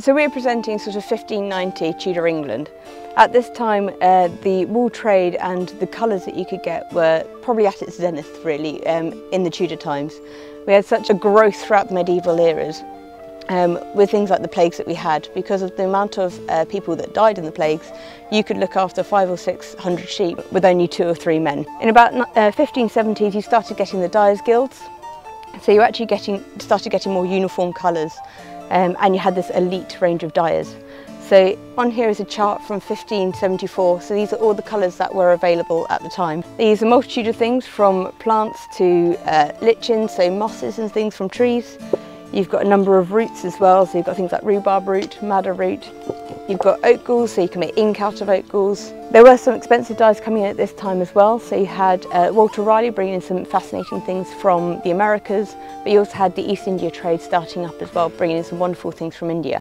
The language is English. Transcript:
So we're presenting sort of 1590 Tudor England. At this time, uh, the wool trade and the colours that you could get were probably at its zenith, really, um, in the Tudor times. We had such a growth throughout medieval eras um, with things like the plagues that we had. Because of the amount of uh, people that died in the plagues, you could look after five or six hundred sheep with only two or three men. In about uh, 1570s, you started getting the dyers' guilds. So you actually getting, started getting more uniform colours um, and you had this elite range of dyers. So on here is a chart from 1574, so these are all the colours that were available at the time. They use a multitude of things from plants to uh, lichens, so mosses and things from trees. You've got a number of roots as well, so you've got things like rhubarb root, madder root. You've got oak galls, so you can make ink out of oak galls. There were some expensive dyes coming in at this time as well, so you had uh, Walter Raleigh bringing in some fascinating things from the Americas, but you also had the East India trade starting up as well, bringing in some wonderful things from India.